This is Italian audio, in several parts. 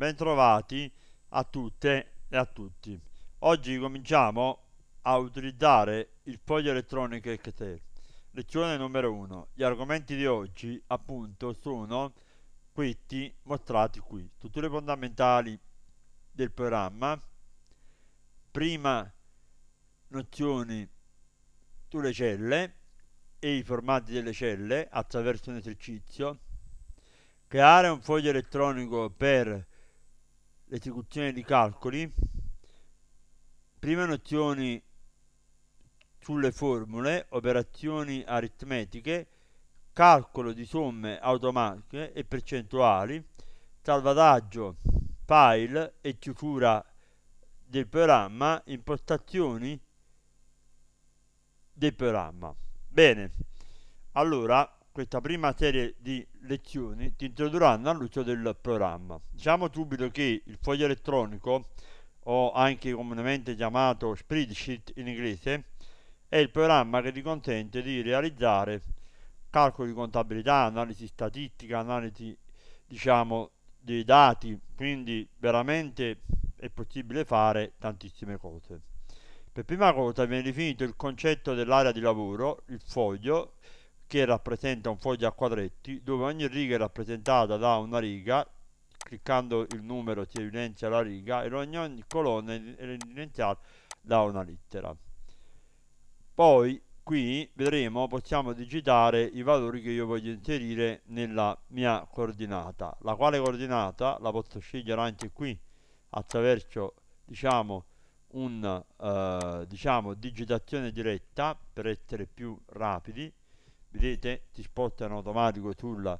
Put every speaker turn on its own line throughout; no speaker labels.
Bentrovati a tutte e a tutti. Oggi cominciamo a utilizzare il foglio elettronico Excel. Lezione numero 1. Gli argomenti di oggi appunto sono questi mostrati qui. Strutture fondamentali del programma. Prima nozioni sulle celle e i formati delle celle attraverso un esercizio. Creare un foglio elettronico per l'esecuzione di calcoli. Prime nozioni sulle formule, operazioni aritmetiche, calcolo di somme automatiche e percentuali, salvataggio file e chiusura del programma, impostazioni del programma. Bene, allora questa prima serie di lezioni ti introdurranno all'uso del programma. Diciamo subito che il foglio elettronico, o anche comunemente chiamato spreadsheet in inglese, è il programma che ti consente di realizzare calcoli di contabilità, analisi statistica, analisi diciamo dei dati, quindi veramente è possibile fare tantissime cose. Per prima cosa viene definito il concetto dell'area di lavoro, il foglio, che rappresenta un foglio a quadretti, dove ogni riga è rappresentata da una riga, cliccando il numero si evidenzia la riga e ogni colonna è evidenziata da una lettera. Poi qui vedremo possiamo digitare i valori che io voglio inserire nella mia coordinata la quale coordinata la posso scegliere anche qui attraverso diciamo un uh, diciamo digitazione diretta per essere più rapidi vedete sposta in automatico sulla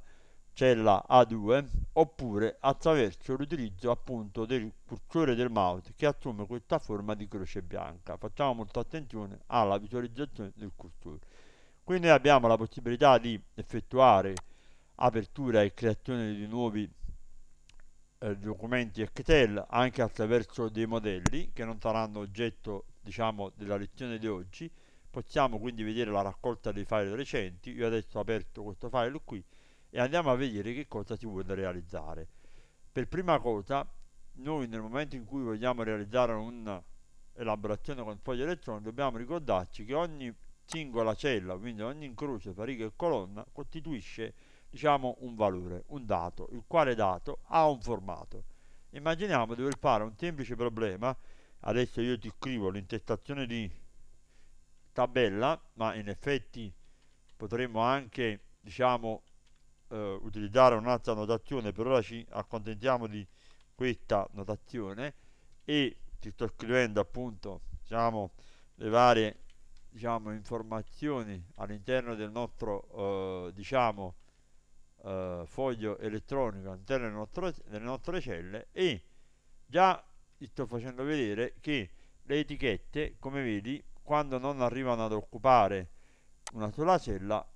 cella A2 oppure attraverso l'utilizzo appunto del cursore del mouse che assume questa forma di croce bianca. Facciamo molta attenzione alla visualizzazione del cursore. Quindi abbiamo la possibilità di effettuare apertura e creazione di nuovi eh, documenti Excel anche attraverso dei modelli che non saranno oggetto diciamo della lezione di oggi possiamo quindi vedere la raccolta dei file recenti. Io adesso ho aperto questo file qui e andiamo a vedere che cosa si vuole realizzare. Per prima cosa noi nel momento in cui vogliamo realizzare un'elaborazione con foglio elettronico dobbiamo ricordarci che ogni singola cella quindi ogni incrocio tra riga e colonna costituisce diciamo un valore, un dato, il quale dato ha un formato. Immaginiamo di voler fare un semplice problema, adesso io ti scrivo l'intestazione di tabella, ma in effetti potremmo anche diciamo eh, utilizzare un'altra notazione, per ora ci accontentiamo di questa notazione e ti sto scrivendo appunto diciamo le varie diciamo informazioni all'interno del nostro eh, diciamo uh, foglio elettronico all'interno delle nostre, delle nostre celle e già ti sto facendo vedere che le etichette come vedi quando non arrivano ad occupare una sola cella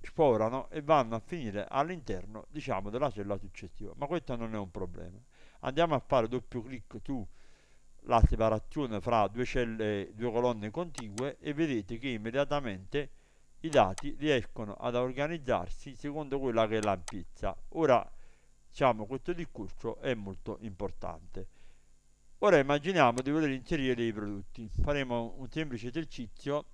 sporano e vanno a finire all'interno diciamo della cella successiva ma questo non è un problema andiamo a fare doppio clic su la separazione fra due celle due colonne contigue e vedete che immediatamente i dati riescono ad organizzarsi secondo quella che è l'ampiezza. Ora, diciamo, questo discorso è molto importante. Ora immaginiamo di voler inserire dei prodotti. Faremo un semplice esercizio,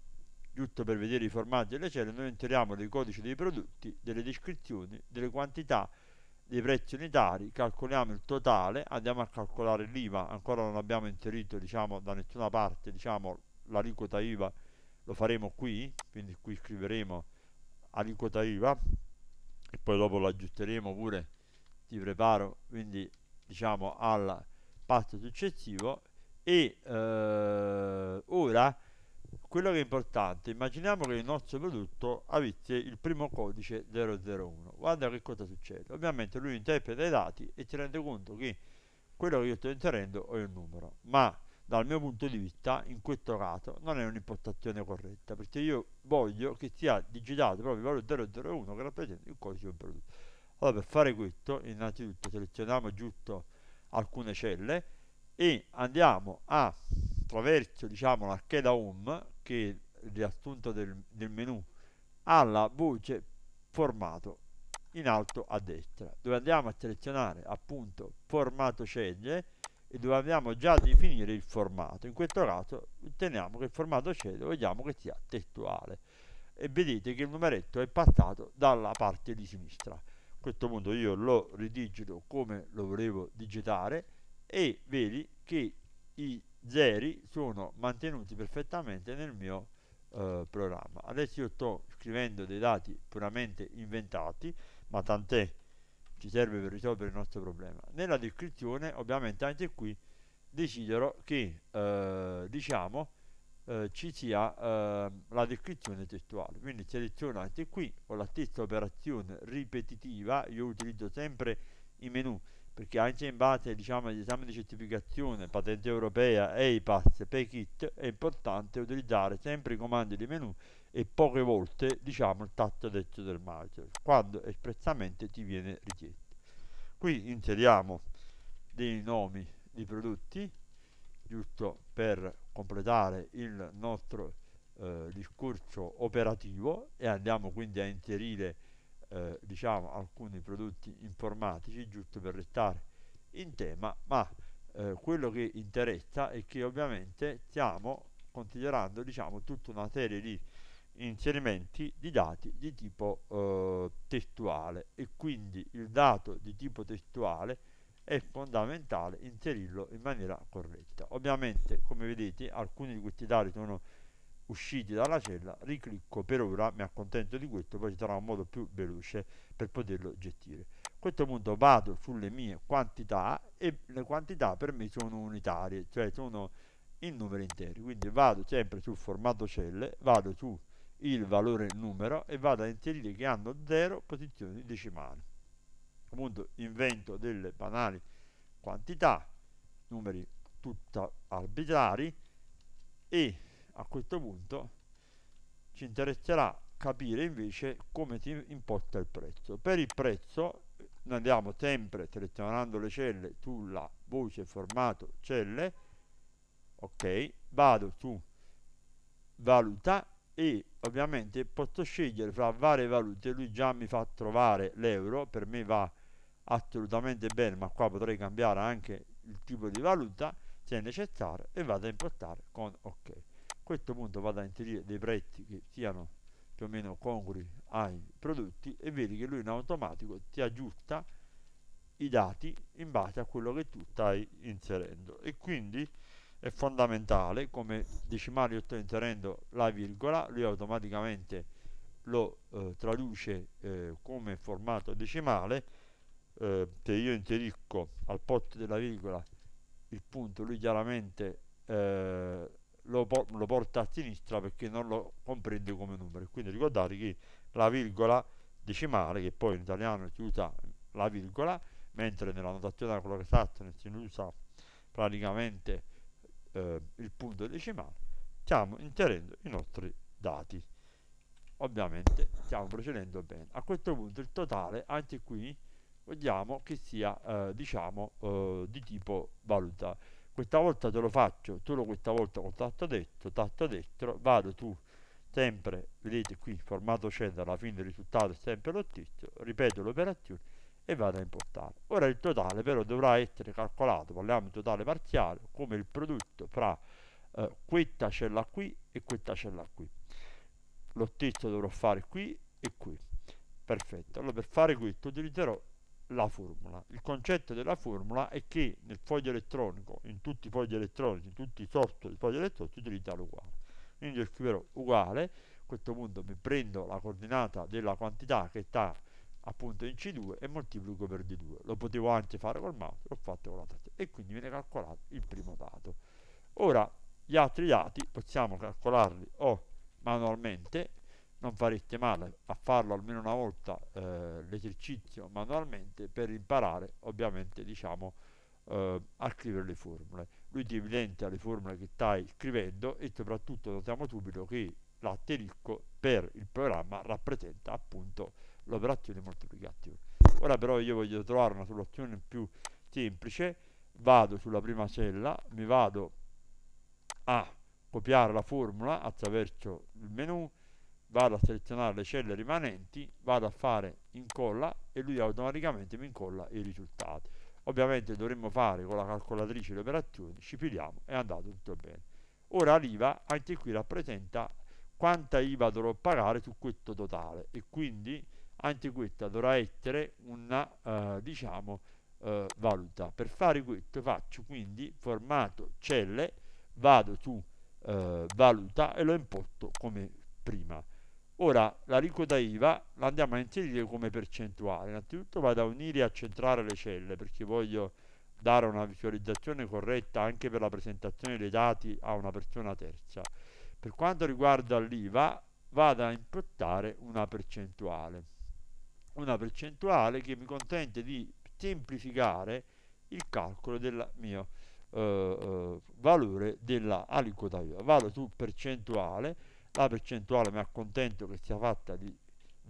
giusto per vedere i formati delle celle, noi inseriamo dei codici dei prodotti, delle descrizioni, delle quantità, dei prezzi unitari, calcoliamo il totale, andiamo a calcolare l'IVA, ancora non abbiamo inserito diciamo, da nessuna parte diciamo, l'aliquota IVA lo faremo qui quindi qui scriveremo aliquota IVA e poi dopo lo aggiusteremo pure ti preparo quindi diciamo al passo successivo e eh, ora quello che è importante immaginiamo che il nostro prodotto avesse il primo codice 001 guarda che cosa succede. Ovviamente lui interpreta i dati e si rende conto che quello che io sto inserendo è un numero ma dal mio punto di vista in questo caso non è un'impostazione corretta perché io voglio che sia digitato proprio il valore 001 che rappresenta il codice del prodotto. Allora per fare questo innanzitutto selezioniamo giusto alcune celle e andiamo a attraverso diciamo la scheda home che è il riassunto del, del menu alla voce formato in alto a destra dove andiamo a selezionare appunto formato celle e dove andiamo già a definire il formato. In questo caso otteniamo che il formato celle vogliamo che sia testuale. E vedete che il numeretto è passato dalla parte di sinistra questo punto io lo ridigito come lo volevo digitare e vedi che i zeri sono mantenuti perfettamente nel mio eh, programma. Adesso io sto scrivendo dei dati puramente inventati ma tant'è ci serve per risolvere il nostro problema. Nella descrizione ovviamente anche qui desidero che eh, diciamo eh, ci sia eh, la descrizione testuale quindi seleziono anche qui ho la stessa operazione ripetitiva io utilizzo sempre i menu perché anche in base diciamo, agli esami di certificazione, patente europea, EIPAS, PayKit è importante utilizzare sempre i comandi di menu e poche volte diciamo il tasto destro del mouse quando espressamente ti viene richiesto. Qui inseriamo dei nomi di prodotti giusto per completare il nostro eh, discorso operativo e andiamo quindi a inserire eh, diciamo alcuni prodotti informatici giusto per restare in tema ma eh, quello che interessa è che ovviamente stiamo considerando diciamo tutta una serie di inserimenti di dati di tipo eh, testuale. E quindi il dato di tipo testuale è fondamentale inserirlo in maniera corretta ovviamente come vedete alcuni di questi dati sono usciti dalla cella, riclicco per ora, mi accontento di questo, poi ci sarà un modo più veloce per poterlo gestire. A questo punto vado sulle mie quantità e le quantità per me sono unitarie, cioè sono in numeri interi, quindi vado sempre sul formato celle, vado su il valore numero e vado a inserire che hanno 0 posizioni decimali. Appunto invento delle banali quantità, numeri tutta arbitrari e a questo punto ci interesserà capire invece come si imposta il prezzo. Per il prezzo andiamo sempre selezionando le celle sulla voce formato celle ok? Vado su valuta e ovviamente posso scegliere fra varie valute. Lui già mi fa trovare l'euro per me va assolutamente bene ma qua potrei cambiare anche il tipo di valuta se necessario e vado a impostare con ok. Questo punto vado a inserire dei prezzi che siano più o meno congrui ai prodotti e vedi che lui in automatico ti aggiusta i dati in base a quello che tu stai inserendo. E quindi è fondamentale come decimale io sto inserendo la virgola lui automaticamente lo eh, traduce eh, come formato decimale eh, se io inserisco al posto della virgola il punto lui chiaramente eh, lo, lo, porta a sinistra perché non lo comprende come numero. Quindi ricordate che la virgola decimale, che poi in italiano si usa la virgola, mentre nella notazione della colore Saturn si usa praticamente eh, il punto decimale, stiamo inserendo i nostri dati. Ovviamente stiamo procedendo bene. A questo punto il totale, anche qui, vogliamo che sia eh, diciamo eh, di tipo valuta questa volta te lo faccio solo questa volta con tasto destro tasto destro vado su sempre vedete qui formato cella alla fine il risultato è sempre lo stesso ripeto l'operazione e vado a importare. Ora il totale però dovrà essere calcolato parliamo di totale parziale come il prodotto fra eh, questa cella qui e questa cella qui. Lo stesso dovrò fare qui e qui. Perfetto. Allora per fare questo utilizzerò la formula. Il concetto della formula è che nel foglio elettronico, in tutti i fogli elettronici, in tutti i software di foglio elettronico, si utilizza l'uguale. Quindi io scriverò uguale, a questo punto mi prendo la coordinata della quantità che sta appunto in C2 e moltiplico per D2. Lo potevo anche fare col mouse, l'ho fatto con la tastiera e quindi viene calcolato il primo dato. Ora gli altri dati possiamo calcolarli o manualmente non fareste male a farlo almeno una volta eh, l'esercizio manualmente per imparare ovviamente diciamo eh, a scrivere le formule. Lui ti evidenzia le formule che stai scrivendo e soprattutto notiamo subito che l'asterisco per il programma rappresenta appunto l'operazione moltiplicazione. Ora però io voglio trovare una soluzione più semplice. Vado sulla prima cella mi vado a copiare la formula attraverso il menu vado a selezionare le celle rimanenti vado a fare incolla e lui automaticamente mi incolla i risultati. Ovviamente dovremmo fare con la calcolatrice le operazioni scipiliamo è andato tutto bene. Ora l'IVA anche qui rappresenta quanta IVA dovrò pagare su questo totale e quindi anche questa dovrà essere una eh, diciamo eh, valuta. Per fare questo faccio quindi formato celle vado su eh, valuta e lo imposto come prima ora la liquida IVA la andiamo a inserire come percentuale. Innanzitutto vado a unire e a centrare le celle perché voglio dare una visualizzazione corretta anche per la presentazione dei dati a una persona terza. Per quanto riguarda l'IVA vado a impostare una percentuale. Una percentuale che mi consente di semplificare il calcolo del mio eh, eh, valore della aliquota IVA. Vado su percentuale, la percentuale mi accontento che sia fatta di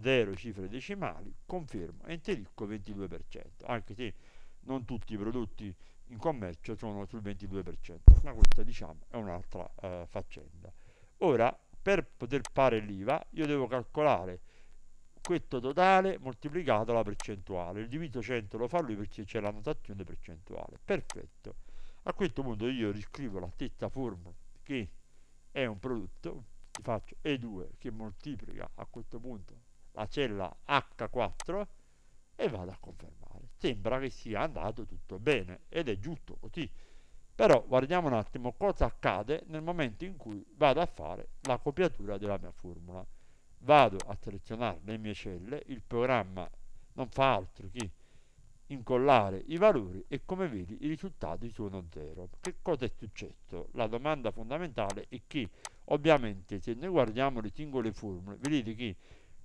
0 cifre decimali, confermo e inserisco 22%, anche se non tutti i prodotti in commercio sono sul 22%, ma questa diciamo è un'altra eh, faccenda. Ora, per poter fare l'IVA, io devo calcolare questo totale moltiplicato la percentuale. Il diviso 100 lo fa lui perché c'è la notazione percentuale. Perfetto. A questo punto io riscrivo la stessa formula che è un prodotto, ti faccio E2 che moltiplica a questo punto la cella H4 e vado a confermare. Sembra che sia andato tutto bene ed è giusto così. Però guardiamo un attimo cosa accade nel momento in cui vado a fare la copiatura della mia formula vado a selezionare le mie celle, il programma non fa altro che incollare i valori e come vedi i risultati sono 0. Che cosa è successo? La domanda fondamentale è che ovviamente se noi guardiamo le singole formule vedete che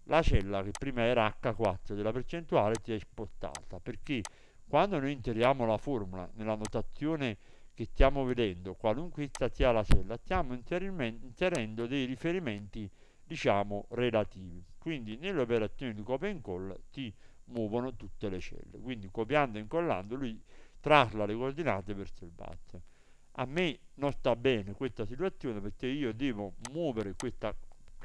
la cella che prima era H4 della percentuale si è spostata perché quando noi interiamo la formula nella notazione che stiamo vedendo, qualunque essa sia la cella, stiamo inserendo dei riferimenti diciamo relativi. Quindi nelle operazioni di copia e incolla ti muovono tutte le celle. Quindi copiando e incollando lui trasla le coordinate verso il basso a me non sta bene questa situazione perché io devo muovere questa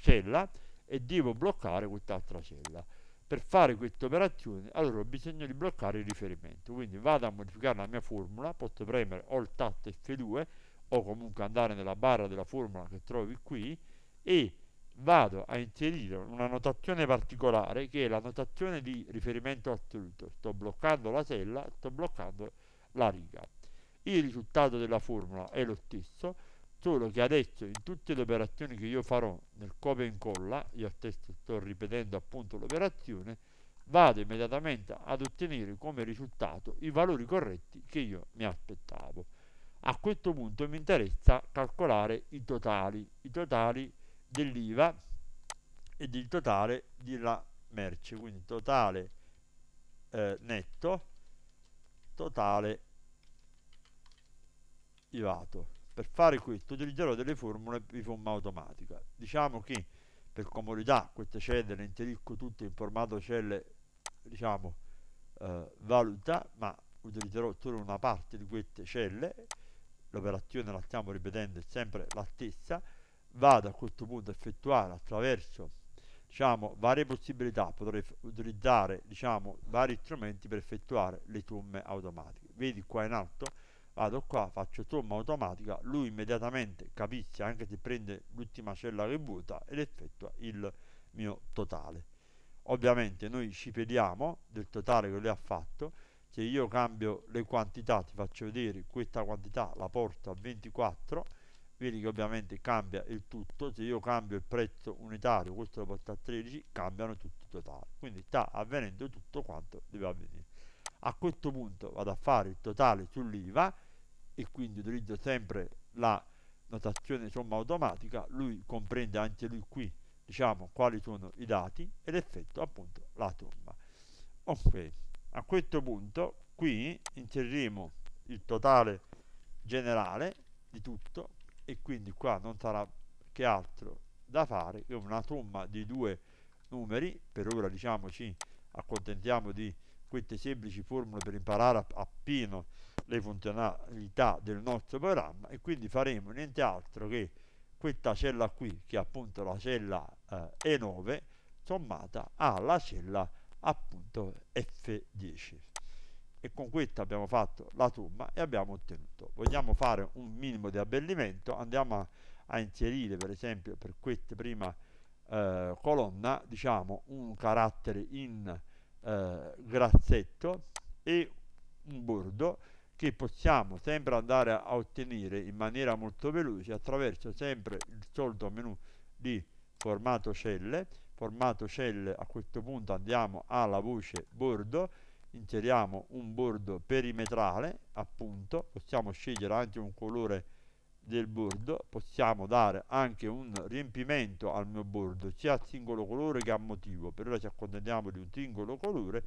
cella e devo bloccare quest'altra cella per fare questa operazione allora ho bisogno di bloccare il riferimento quindi vado a modificare la mia formula posso premere o il tasto F2 o comunque andare nella barra della formula che trovi qui e vado a inserire una notazione particolare che è la notazione di riferimento assoluto. Sto bloccando la sella, sto bloccando la riga. Il risultato della formula è lo stesso, solo che adesso in tutte le operazioni che io farò nel copia e incolla, io stesso sto ripetendo appunto l'operazione, vado immediatamente ad ottenere come risultato i valori corretti che io mi aspettavo. A questo punto mi interessa calcolare i totali, i totali dell'IVA e del totale della merce, quindi totale eh, netto, totale IVAto. Per fare questo utilizzerò delle formule di forma automatica. Diciamo che per comodità queste celle le inserisco tutte in formato celle diciamo eh, valuta, ma utilizzerò solo una parte di queste celle. L'operazione la stiamo ripetendo, è sempre la stessa vado a questo punto a effettuare attraverso diciamo, varie possibilità, potrei utilizzare diciamo, vari strumenti per effettuare le somme automatiche. Vedi qua in alto, vado qua, faccio somma automatica, lui immediatamente capisce anche se prende l'ultima cella che vuota ed effettua il mio totale. Ovviamente noi ci vediamo del totale che lui ha fatto, se io cambio le quantità ti faccio vedere questa quantità la porto a 24 vedi che ovviamente cambia il tutto. Se io cambio il prezzo unitario questo lo porta a 13 cambiano tutti i totali. Quindi sta avvenendo tutto quanto deve avvenire. A questo punto vado a fare il totale sull'IVA e quindi utilizzo sempre la notazione somma automatica lui comprende anche lui qui diciamo quali sono i dati ed effettua appunto la somma. Ok a questo punto qui inseriremo il totale generale di tutto e quindi qua non sarà che altro da fare che una somma di due numeri. Per ora diciamo ci accontentiamo di queste semplici formule per imparare appieno le funzionalità del nostro programma e quindi faremo niente altro che questa cella qui che è appunto la cella eh, E9 sommata alla cella appunto F10 e con questo abbiamo fatto la somma e abbiamo ottenuto. Vogliamo fare un minimo di abbellimento andiamo a, a inserire per esempio per questa prima eh, colonna diciamo un carattere in eh, grassetto e un bordo che possiamo sempre andare a ottenere in maniera molto veloce attraverso sempre il solito menu di formato celle formato celle a questo punto andiamo alla voce bordo inseriamo un bordo perimetrale appunto possiamo scegliere anche un colore del bordo possiamo dare anche un riempimento al mio bordo sia a singolo colore che a motivo per ora ci accontentiamo di un singolo colore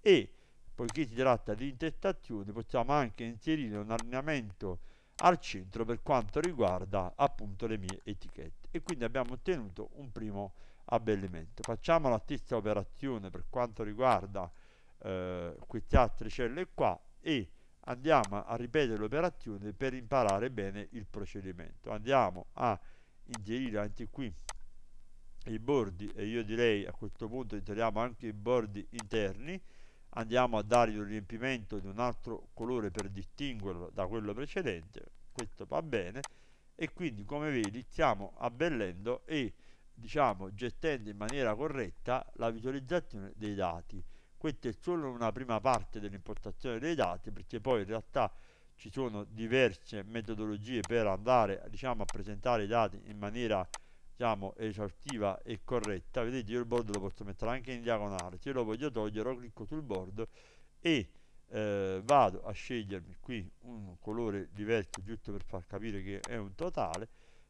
e poiché si tratta di intestazione possiamo anche inserire un allineamento al centro per quanto riguarda appunto le mie etichette. E quindi abbiamo ottenuto un primo abbellimento. Facciamo la stessa operazione per quanto riguarda eh, queste altre celle qua e andiamo a ripetere l'operazione per imparare bene il procedimento. Andiamo a inserire anche qui i bordi e io direi a questo punto inseriamo anche i bordi interni andiamo a dargli un riempimento di un altro colore per distinguerlo da quello precedente. Questo va bene. E quindi come vedi stiamo abbellendo e diciamo gestendo in maniera corretta la visualizzazione dei dati. Questa è solo una prima parte dell'importazione dei dati perché poi in realtà ci sono diverse metodologie per andare diciamo, a presentare i dati in maniera diciamo, esaustiva e corretta vedete io il bordo lo posso mettere anche in diagonale se lo voglio togliere clicco sul bordo e eh, vado a scegliermi qui un colore diverso giusto per far capire che è un totale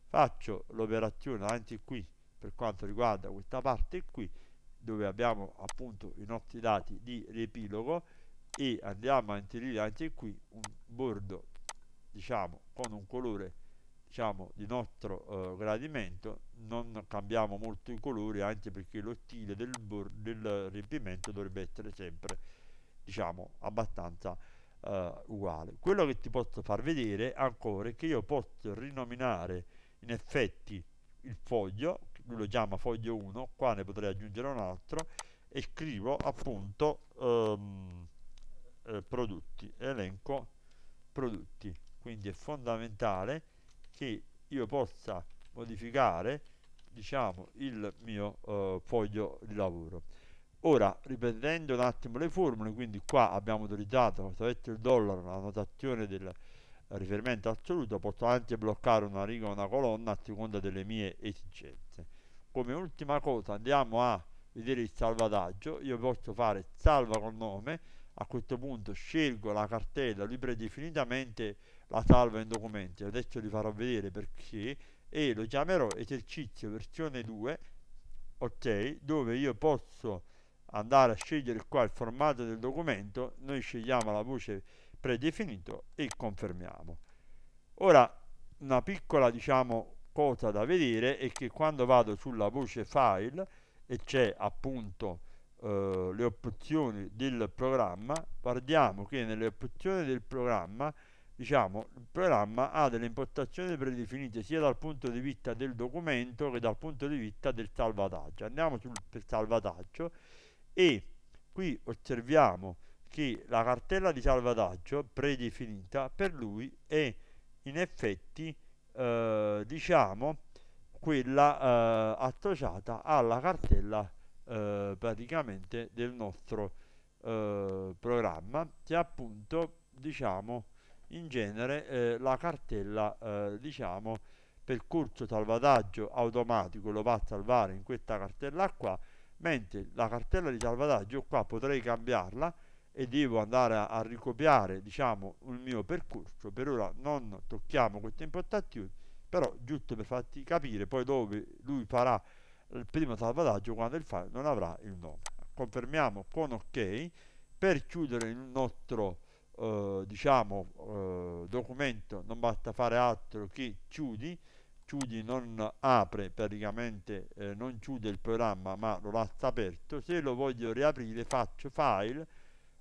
faccio l'operazione anche qui per quanto riguarda questa parte qui dove abbiamo appunto i nostri dati di riepilogo e andiamo a inserire anche qui un bordo diciamo con un colore diciamo di nostro uh, gradimento non cambiamo molto i colori anche perché lo stile del, del riempimento dovrebbe essere sempre diciamo abbastanza uh, uguale. Quello che ti posso far vedere ancora è che io posso rinominare in effetti il foglio lui lo chiama foglio 1 qua ne potrei aggiungere un altro e scrivo appunto um, eh, prodotti elenco prodotti. Quindi è fondamentale che io possa modificare diciamo il mio uh, foglio di lavoro. Ora ripetendo un attimo le formule quindi qua abbiamo utilizzato attraverso il dollaro la notazione del riferimento assoluto posso anche bloccare una riga o una colonna a seconda delle mie esigenze. Come ultima cosa andiamo a vedere il salvataggio. Io posso fare salva col nome a questo punto scelgo la cartella lui predefinitamente la salva in documenti adesso vi farò vedere perché e lo chiamerò esercizio versione 2 ok dove io posso andare a scegliere qua il formato del documento noi scegliamo la voce predefinito e confermiamo. Ora una piccola diciamo cosa da vedere è che quando vado sulla voce file e c'è appunto eh, le opzioni del programma guardiamo che nelle opzioni del programma diciamo il programma ha delle impostazioni predefinite sia dal punto di vista del documento che dal punto di vista del salvataggio. Andiamo sul salvataggio e qui osserviamo che la cartella di salvataggio predefinita per lui è in effetti eh, diciamo quella eh, associata alla cartella eh, praticamente del nostro eh, programma che appunto diciamo in genere eh, la cartella eh, diciamo percorso salvataggio automatico lo va a salvare in questa cartella qua mentre la cartella di salvataggio qua potrei cambiarla e devo andare a, a ricopiare diciamo il mio percorso. Per ora non tocchiamo queste impostazioni però giusto per farti capire poi dove lui farà il primo salvataggio quando il file non avrà il nome. Confermiamo con ok. Per chiudere il nostro eh, diciamo eh, documento non basta fare altro che chiudi. Chiudi non apre praticamente eh, non chiude il programma ma lo lascia aperto. Se lo voglio riaprire faccio file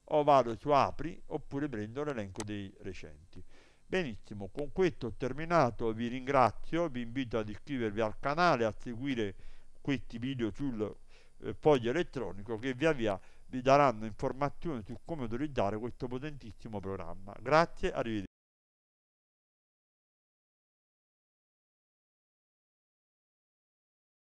o vado su apri oppure prendo l'elenco dei recenti. Benissimo con questo ho terminato. Vi ringrazio vi invito ad iscrivervi al canale a seguire questi video sul eh, foglio elettronico che via via vi daranno informazioni su come utilizzare questo potentissimo programma. Grazie, arrivederci.